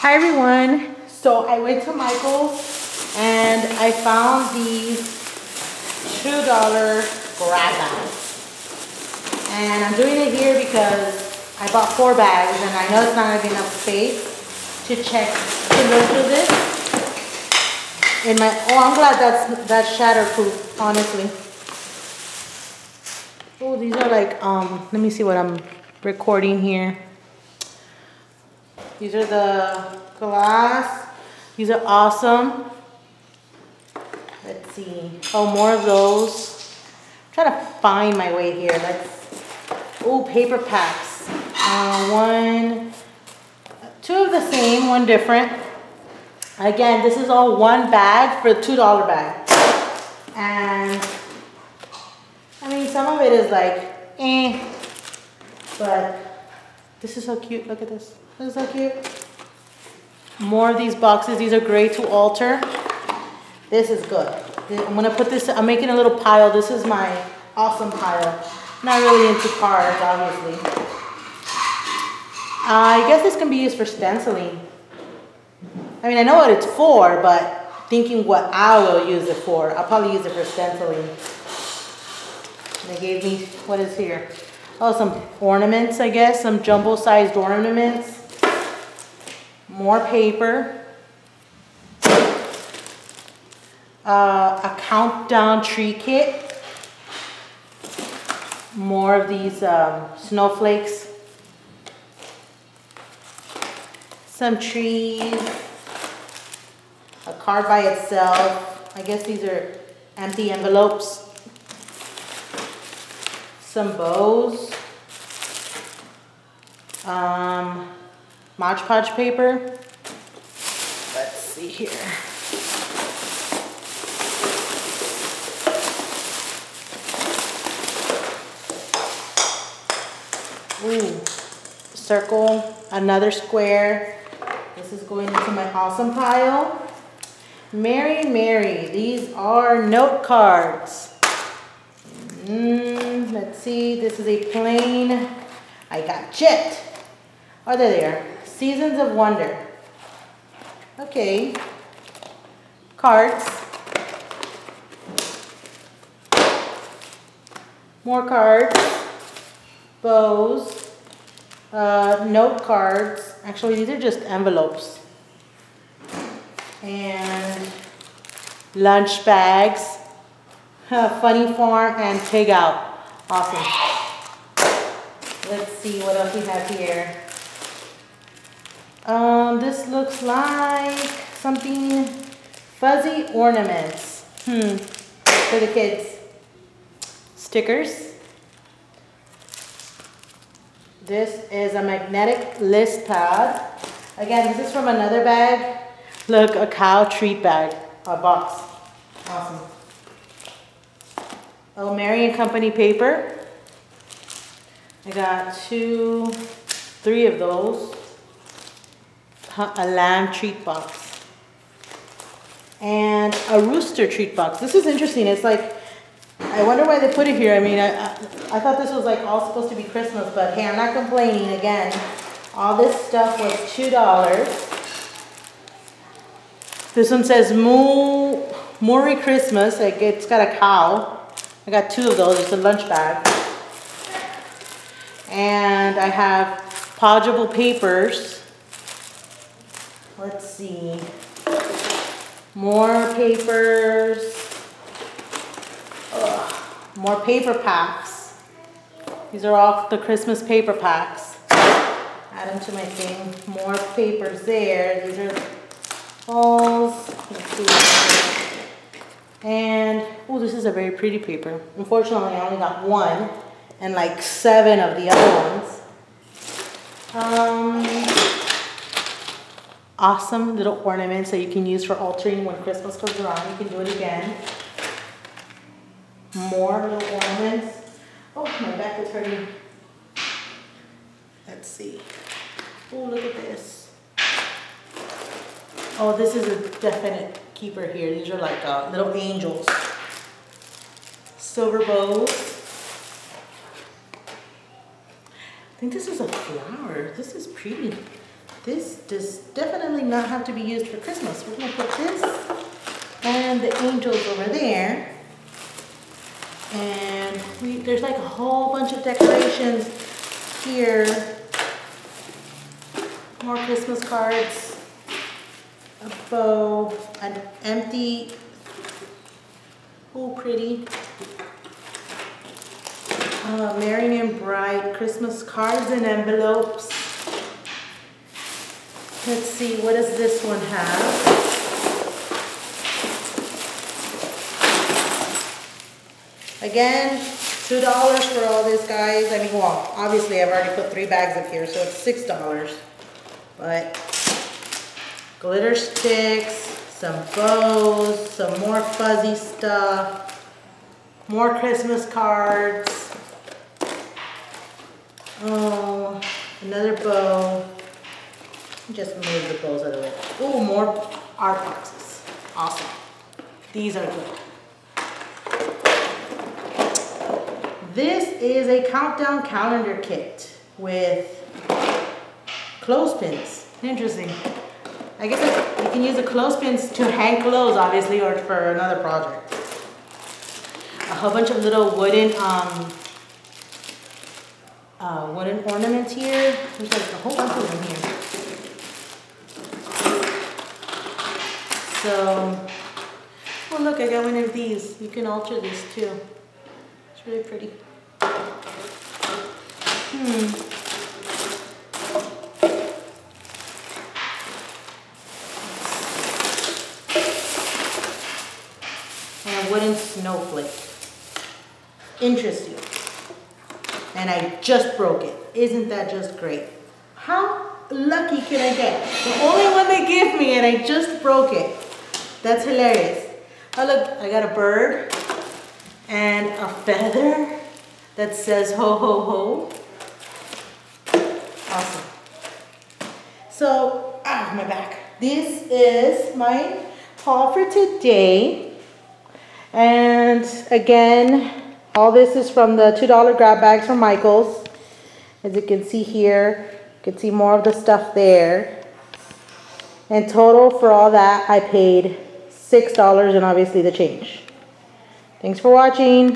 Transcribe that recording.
Hi everyone. So I went to Michaels and I found these $2 grab bags. And I'm doing it here because I bought four bags and I know it's not gonna be enough space to check, to look through this. In my, oh, I'm glad that's, that's shatterproof, honestly. Oh, these are like, um, let me see what I'm recording here. These are the glass. These are awesome. Let's see. Oh, more of those. I'm trying to find my way here. Let's, oh, paper packs. Uh, one, two of the same, one different. Again, this is all one bag for a $2 bag. And, I mean, some of it is like, eh, but this is so cute. Look at this. This is so cute. More of these boxes. These are great to alter. This is good. I'm gonna put this, I'm making a little pile. This is my awesome pile. Not really into cards, obviously. I guess this can be used for stenciling. I mean, I know what it's for, but thinking what I will use it for. I'll probably use it for stenciling. They gave me, what is here? Oh, some ornaments, I guess, some jumbo-sized ornaments. More paper. Uh, a countdown tree kit. More of these um, snowflakes. Some trees. A card by itself. I guess these are empty envelopes some bows, um, Mod Podge paper. Let's see here. Ooh, circle, another square. This is going into my awesome pile. Mary, Mary, these are note cards. Mm, let's see, this is a plain, I got Jet. Oh, there they are. Seasons of Wonder. Okay. Cards. More cards. Bows. Uh, note cards. Actually, these are just envelopes. And lunch bags. Funny Farm and Pig Out. Awesome. Let's see what else we have here. Um, this looks like something fuzzy ornaments. Hmm, for the kids. Stickers. This is a magnetic list pad. Again, this is from another bag. Look, a cow treat bag, a box. Awesome. Oh, Mary and Company paper. I got two, three of those. A lamb treat box. And a rooster treat box. This is interesting. It's like, I wonder why they put it here. I mean, I, I, I thought this was like all supposed to be Christmas, but hey, I'm not complaining. Again, all this stuff was $2. This one says Moo, Merry Christmas. Like it's got a cow. I got two of those, it's a lunch bag. And I have podgeable papers. Let's see. More papers. Ugh. More paper packs. These are all the Christmas paper packs. Add them to my thing. More papers there. These are balls. Let's see. Is a very pretty paper. Unfortunately, I only got one and like seven of the other ones. Um, awesome little ornaments that you can use for altering when Christmas comes around. You can do it again. More little ornaments. Oh, my back is hurting. Let's see. Oh, look at this. Oh, this is a definite keeper here. These are like uh, little angels. Silver bows. I think this is a flower. This is pretty. This does definitely not have to be used for Christmas. We're gonna put this and the angels over there. And we, there's like a whole bunch of decorations here. More Christmas cards, a bow, an empty, oh pretty, uh, Marion Bright Christmas cards and envelopes. Let's see, what does this one have? Again, two dollars for all this, guys. I mean, well, obviously I've already put three bags up here, so it's six dollars. But glitter sticks, some bows, some more fuzzy stuff, more Christmas cards. Oh, another bow. Just move the bows out of the way. Oh, more art boxes. Awesome. These are good. This is a countdown calendar kit with clothespins. Interesting. I guess you can use the clothespins to hang clothes, obviously, or for another project. A whole bunch of little wooden, um, uh, wooden ornaments here. There's like a whole bunch of them here. So, oh look, I got one of these. You can alter this too. It's really pretty. Hmm. And a wooden snowflake. Interesting. And I just broke it. Isn't that just great? How lucky can I get? The only one they give me and I just broke it. That's hilarious. Oh look, I got a bird and a feather that says ho ho ho. Awesome. So, ah, my back. This is my haul for today. And again, all this is from the $2 grab bags from Michaels. As you can see here, you can see more of the stuff there. In total for all that, I paid $6 and obviously the change. Thanks for watching.